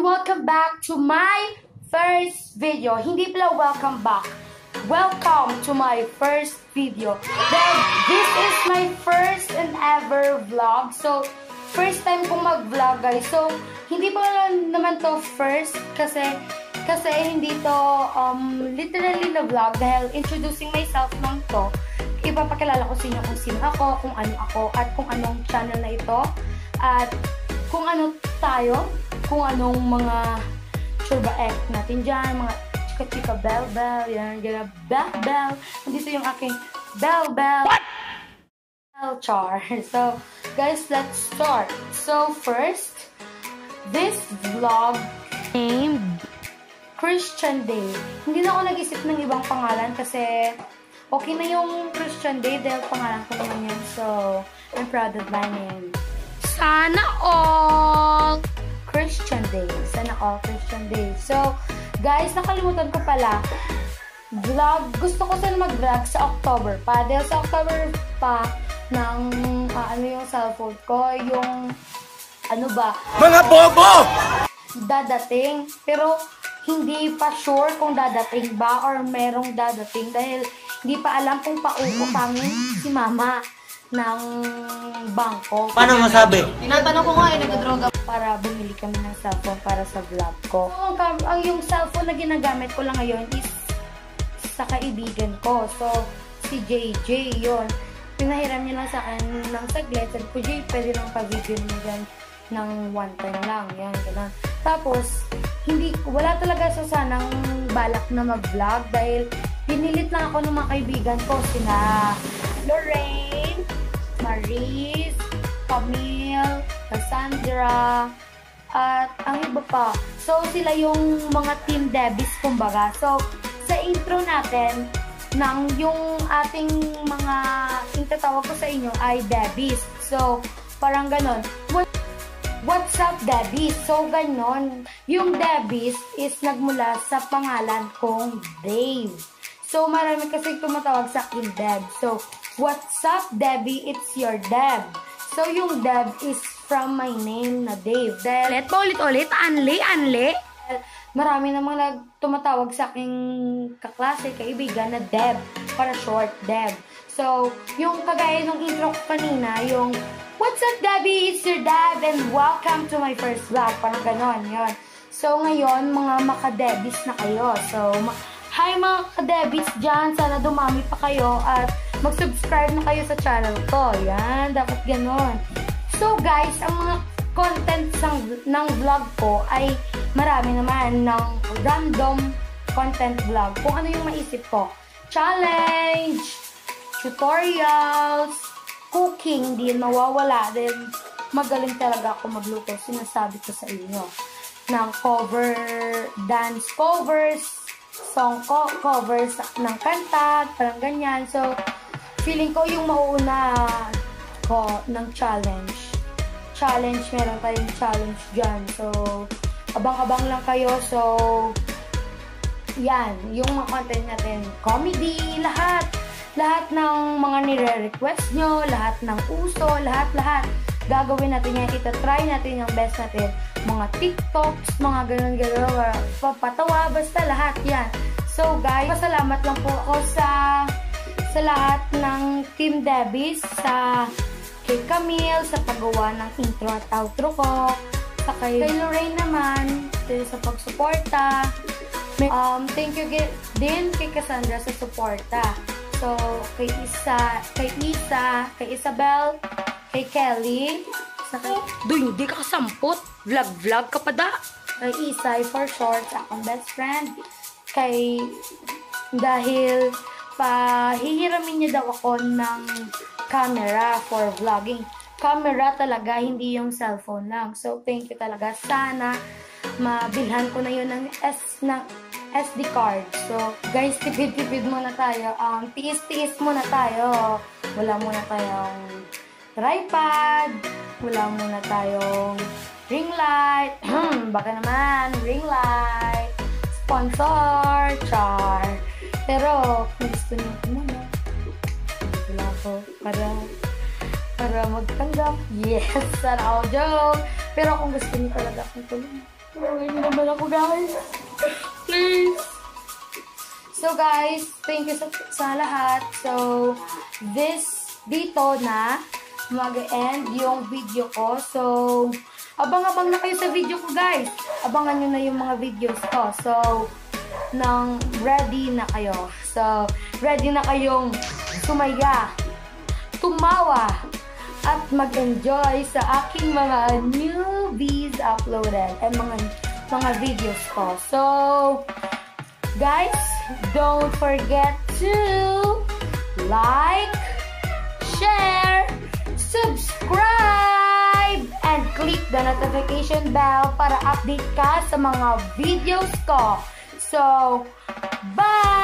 welcome back to my first video. Hindi pala welcome back. Welcome to my first video. Then, this is my first and ever vlog. So, first time kong mag-vlog guys. So, hindi pa naman to first kasi kasi hindi to um, literally na vlog dahil introducing myself lang to. Ipapakilala ko sa inyo kung sino ako, kung ano ako, at kung anong channel na ito. At kung ano tayo, kung anong mga churba act natin dyan, mga chika-chika bell-bell, yan, gana bell-bell. Nandito yung aking bell-bell. What? Bell char. So, guys, let's start. So, first, this vlog named Christian Day. Hindi na ako nag-isip ng ibang pangalan kasi okay na yung Christian Day dahil pangalan ko naman yan. So, I'm proud of my name. Sana all Christian Day. Sana all Christian Day. So, guys, nakalimutan ko pala. Vlog, gusto ko sana mag-vlog sa October pa. Dahil sa October pa, ng, uh, ano yung cellphone ko, yung, ano ba? Mga bobo! Dadating. Pero, hindi pa sure kung dadating ba or merong dadating dahil hindi pa alam kung pauupangin si mama ng bangko. Paano masabi? Tinatanong ko nga eh, nagdodroga. Para bumili kami ng cellphone para sa vlog ko. Ang, kam- ang yung cellphone na ginagamit ko lang ngayon is sa kaibigan ko. So, si JJ yon Pinahiram niya lang sa akin ng saglit. Sabi ko, Jay, pwede lang pa-video mo dyan ng one time lang. Yan, gano'n. Tapos, hindi, wala talaga sa sanang balak na mag-vlog dahil pinilit lang ako ng mga kaibigan ko. Sina Lorraine, Maris, Camille, Cassandra, at ang iba pa. So, sila yung mga team Debis, kumbaga. So, sa intro natin, ng yung ating mga tinatawag ko sa inyo ay Debis. So, parang ganon. What, what's up, Debis? So, ganon. Yung Debis is nagmula sa pangalan kong Dave. So, marami kasi tumatawag sa akin Deb. So, what's up, Debbie? It's your Deb. So, yung Deb is from my name na Dave. Dahil, ulit, ulit-ulit, Anli, Anli. Marami namang nag tumatawag sa aking kaklase, kaibigan na Deb. Para short, Deb. So, yung kagaya ng intro ko kanina, yung What's up, Debbie? It's your Deb and welcome to my first vlog. Parang ganon, yon. So, ngayon, mga makadebis na kayo. So, ma- hi mga kadebis dyan. Sana dumami pa kayo at mag-subscribe na kayo sa channel ko. Yan, dapat ganon. So, guys, ang mga content ng, ng vlog ko ay marami naman ng random content vlog. Kung ano yung maisip ko. Challenge, tutorials, cooking, hindi mawawala. Dahil magaling talaga ako magluto. Sinasabi ko sa inyo. Ng cover, dance covers, song co covers ng kanta, parang ganyan. So, feeling ko yung mauuna ko ng challenge. Challenge, meron tayong challenge dyan. So, abang-abang lang kayo. So, yan, yung mga content natin, comedy, lahat. Lahat ng mga nire-request nyo, lahat ng uso, lahat-lahat. Gagawin natin yan, itatry natin yung best natin. Mga TikToks, mga ganun-ganun, papatawa, basta lahat yan. So guys, pasalamat lang po ako sa sa lahat ng Team Debis, sa kay Camille, sa paggawa ng intro at outro ko, sa kay, kay Lorraine naman, sa pagsuporta. Um, thank you din kay Cassandra sa suporta. So, kay Isa, kay Isa, kay Isabel, kay Kelly, sa kay... Doy, hindi ka kasampot. Vlog-vlog ka pa da. Kay Isay for short, akong best friend. Kay... Dahil pahihiramin niya daw ako ng camera for vlogging. Camera talaga, hindi yung cellphone lang. So, thank you talaga. Sana mabilhan ko na yun ng S ng SD card. So, guys, tipid-tipid muna tayo. Um, tiis-tiis muna tayo. Wala muna tayong tripod. Wala muna tayong ring light. Baka naman, ring light. Sponsor, char. Pero, kung gusto niyo muna, wala ko para para magtanggap. Yes, sana all joke. Pero kung gusto niyo talaga akong tulungan, Tulungan niyo naman ako, guys. Please. So, guys, thank you sa, sa lahat. So, this, dito na, mag-end yung video ko. So, abang-abang na kayo sa video ko, guys. Abangan nyo na yung mga videos ko. So, nang ready na kayo. So, ready na kayong sumaya, tumawa, at mag-enjoy sa aking mga newbies uploaded and mga mga videos ko. So, guys, don't forget to like, the notification bell para update ka sa mga videos ko. So, bye!